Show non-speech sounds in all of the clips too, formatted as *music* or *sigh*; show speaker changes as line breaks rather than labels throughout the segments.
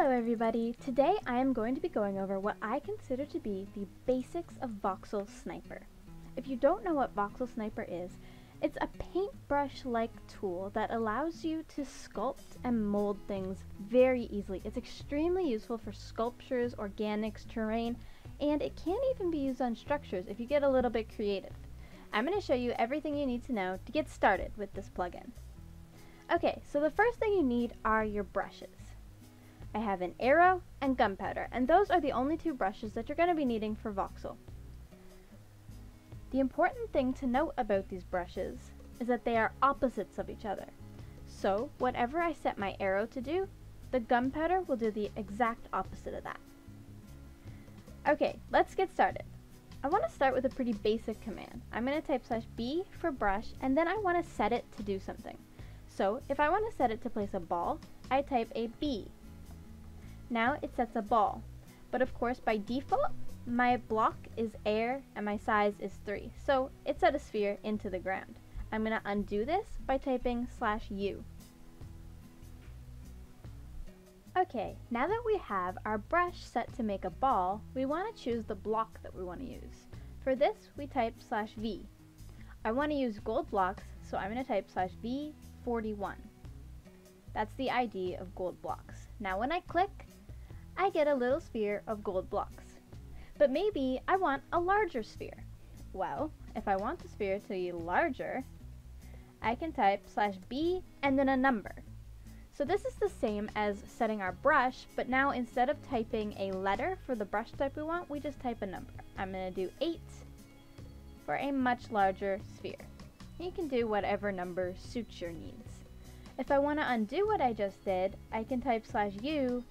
Hello everybody! Today I am going to be going over what I consider to be the basics of Voxel Sniper. If you don't know what Voxel Sniper is, it's a paintbrush-like tool that allows you to sculpt and mold things very easily. It's extremely useful for sculptures, organics, terrain, and it can even be used on structures if you get a little bit creative. I'm going to show you everything you need to know to get started with this plugin. Okay, so the first thing you need are your brushes. I have an arrow and gunpowder, and those are the only two brushes that you're going to be needing for voxel. The important thing to note about these brushes is that they are opposites of each other. So, whatever I set my arrow to do, the gunpowder will do the exact opposite of that. Okay, let's get started. I want to start with a pretty basic command. I'm going to type slash B for brush, and then I want to set it to do something. So, if I want to set it to place a ball, I type a B now it sets a ball. But of course, by default, my block is air and my size is 3. So it set a sphere into the ground. I'm going to undo this by typing slash U. Okay, now that we have our brush set to make a ball, we want to choose the block that we want to use. For this, we type slash V. I want to use gold blocks, so I'm going to type slash V41. That's the ID of gold blocks. Now when I click, I get a little sphere of gold blocks. But maybe I want a larger sphere. Well, if I want the sphere to be larger, I can type slash B and then a number. So this is the same as setting our brush, but now instead of typing a letter for the brush type we want, we just type a number. I'm going to do 8 for a much larger sphere. You can do whatever number suits your needs. If I want to undo what I just did, I can type slash U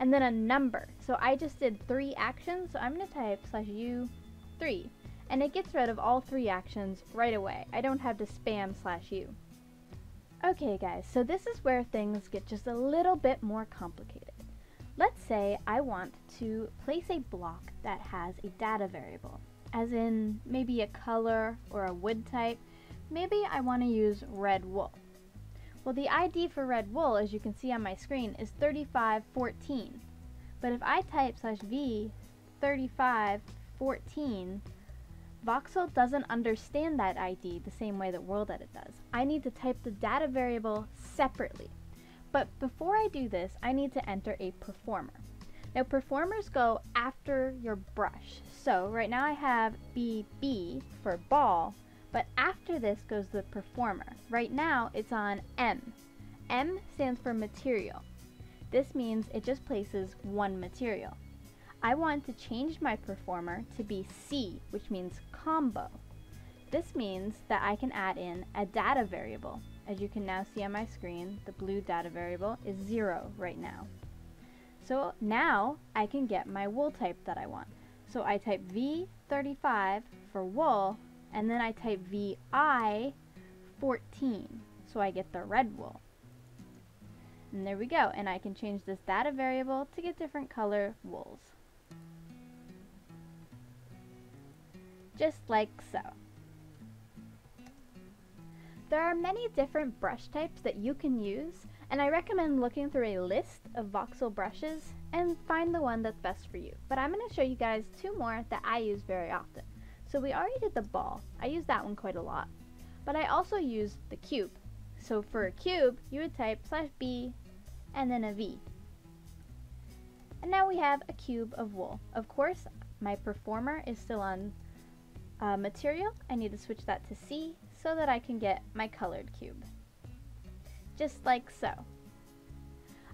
and then a number. So I just did three actions, so I'm going to type slash u3. And it gets rid of all three actions right away. I don't have to spam slash u. Okay guys, so this is where things get just a little bit more complicated. Let's say I want to place a block that has a data variable, as in maybe a color or a wood type. Maybe I want to use red wool. Well, the ID for red wool, as you can see on my screen, is 3514. But if I type slash v 3514, Voxel doesn't understand that ID the same way that WorldEdit does. I need to type the data variable separately. But before I do this, I need to enter a performer. Now performers go after your brush. So right now I have BB for ball, but after this goes the performer. Right now it's on M. M stands for material. This means it just places one material. I want to change my performer to be C, which means combo. This means that I can add in a data variable. As you can now see on my screen, the blue data variable is 0 right now. So now I can get my wool type that I want. So I type V35 for wool and then I type VI 14 so I get the red wool. And there we go, and I can change this data variable to get different color wools. Just like so. There are many different brush types that you can use, and I recommend looking through a list of voxel brushes and find the one that's best for you. But I'm going to show you guys two more that I use very often. So we already did the ball. I use that one quite a lot. But I also use the cube. So for a cube, you would type slash B and then a V. And now we have a cube of wool. Of course, my performer is still on uh, material. I need to switch that to C so that I can get my colored cube. Just like so.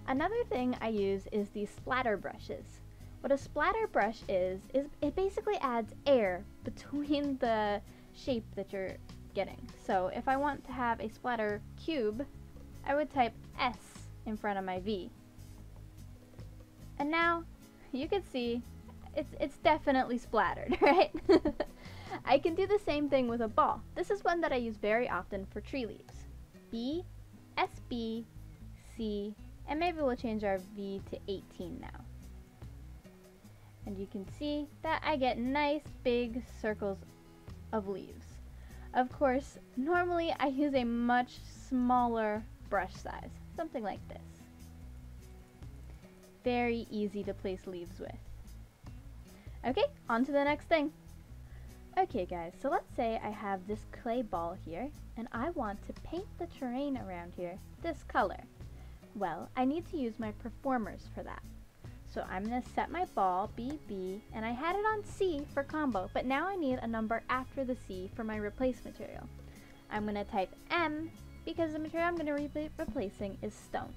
Another thing I use is these splatter brushes. What a splatter brush is, is it basically adds air between *laughs* the shape that you're getting. So if I want to have a splatter cube, I would type S in front of my V. And now you can see it's, it's definitely splattered, *laughs* right? *laughs* I can do the same thing with a ball. This is one that I use very often for tree leaves. B, S, B, C, and maybe we'll change our V to 18 now and you can see that I get nice big circles of leaves. Of course, normally I use a much smaller brush size, something like this. very easy to place leaves with. Okay, on to the next thing. Okay guys, so let's say I have this clay ball here, and I want to paint the terrain around here this color. Well, I need to use my performers for that. So I'm going to set my ball BB, and I had it on C for combo, but now I need a number after the C for my replace material. I'm going to type M, because the material I'm going to be replacing is stone.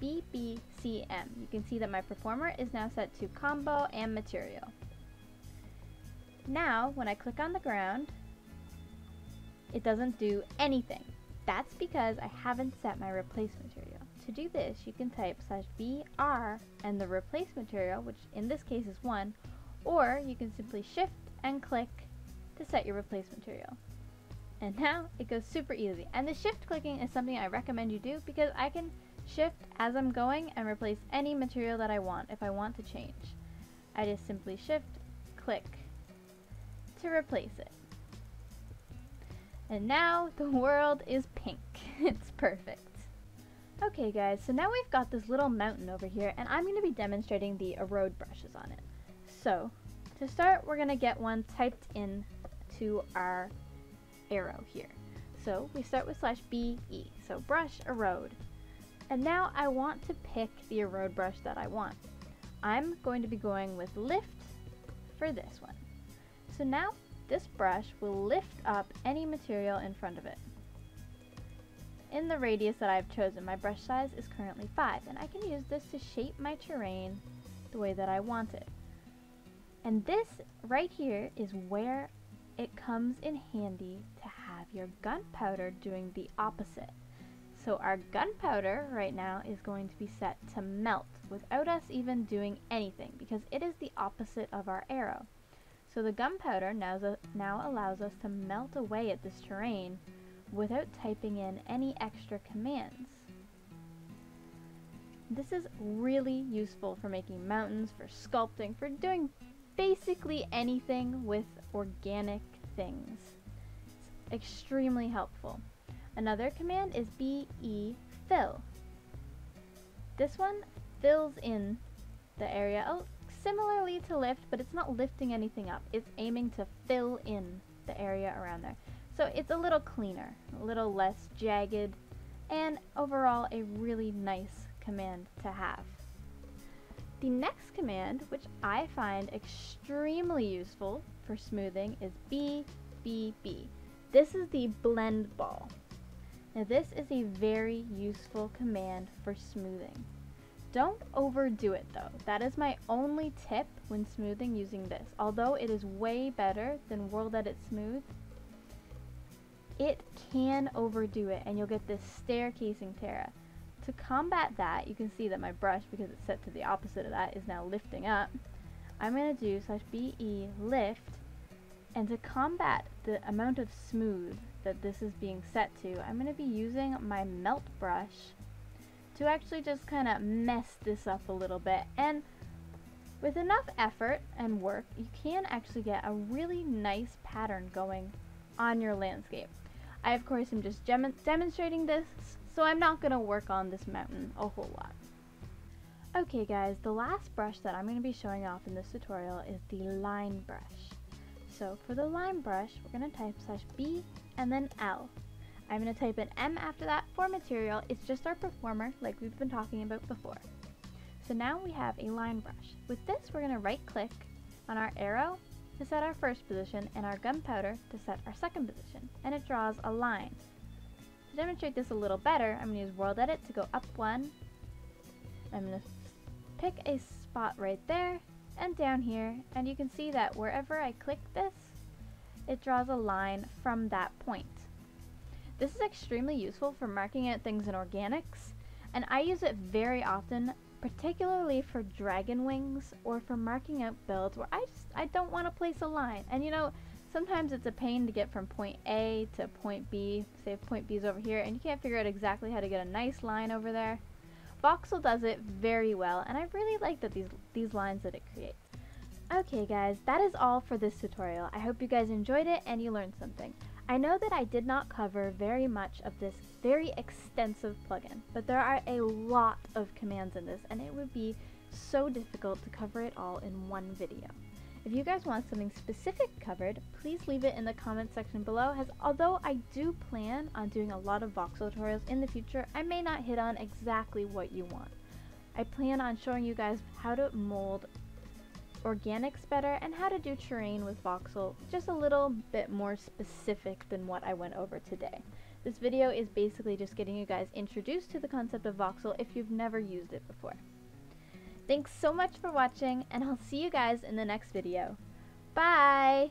BBCM. You can see that my performer is now set to combo and material. Now, when I click on the ground, it doesn't do anything. That's because I haven't set my replace material. To do this, you can type slash BR and the replace material, which in this case is 1, or you can simply shift and click to set your replace material. And now it goes super easy. And the shift clicking is something I recommend you do because I can shift as I'm going and replace any material that I want if I want to change. I just simply shift, click, to replace it. And now the *laughs* world is pink. it's perfect. Okay guys, so now we've got this little mountain over here and I'm going to be demonstrating the erode brushes on it. So, to start we're going to get one typed in to our arrow here. So we start with slash BE, so brush erode. And now I want to pick the erode brush that I want. I'm going to be going with lift for this one. So now this brush will lift up any material in front of it. In the radius that I've chosen, my brush size is currently 5, and I can use this to shape my terrain the way that I want it. And this right here is where it comes in handy to have your gunpowder doing the opposite. So our gunpowder right now is going to be set to melt without us even doing anything because it is the opposite of our arrow. So the gunpowder now, now allows us to melt away at this terrain without typing in any extra commands. This is really useful for making mountains, for sculpting, for doing basically anything with organic things. It's extremely helpful. Another command is BE fill. This one fills in the area. Oh, similarly to lift, but it's not lifting anything up. It's aiming to fill in the area around there. So it's a little cleaner, a little less jagged, and overall a really nice command to have. The next command, which I find extremely useful for smoothing, is BBB. This is the blend ball. Now this is a very useful command for smoothing. Don't overdo it though. That is my only tip when smoothing using this. Although it is way better than World Edit Smooth, it can overdo it and you'll get this staircasing Terra. To combat that, you can see that my brush, because it's set to the opposite of that, is now lifting up. I'm going to do slash BE lift, and to combat the amount of smooth that this is being set to, I'm going to be using my melt brush to actually just kind of mess this up a little bit. And with enough effort and work, you can actually get a really nice pattern going on your landscape. I, of course, am just demonstrating this, so I'm not going to work on this mountain a whole lot. Okay guys, the last brush that I'm going to be showing off in this tutorial is the line brush. So for the line brush, we're going to type slash B and then L. I'm going to type an M after that for material. It's just our performer like we've been talking about before. So now we have a line brush. With this, we're going to right click on our arrow to set our first position and our gunpowder to set our second position. And it draws a line. To demonstrate this a little better, I'm going to use World Edit to go up one. I'm going to pick a spot right there and down here. And you can see that wherever I click this, it draws a line from that point. This is extremely useful for marking out things in organics, and I use it very often, particularly for dragon wings or for marking out builds where I just I don't want to place a line. And you know, sometimes it's a pain to get from point A to point B. Say point B is over here and you can't figure out exactly how to get a nice line over there. Voxel does it very well, and I really like that these these lines that it creates. Okay guys, that is all for this tutorial. I hope you guys enjoyed it and you learned something. I know that I did not cover very much of this very extensive plugin, but there are a lot of commands in this and it would be so difficult to cover it all in one video. If you guys want something specific covered, please leave it in the comment section below as although I do plan on doing a lot of voxel tutorials in the future, I may not hit on exactly what you want. I plan on showing you guys how to mold organics better and how to do terrain with voxel just a little bit more specific than what I went over today. This video is basically just getting you guys introduced to the concept of voxel if you've never used it before. Thanks so much for watching and I'll see you guys in the next video. Bye!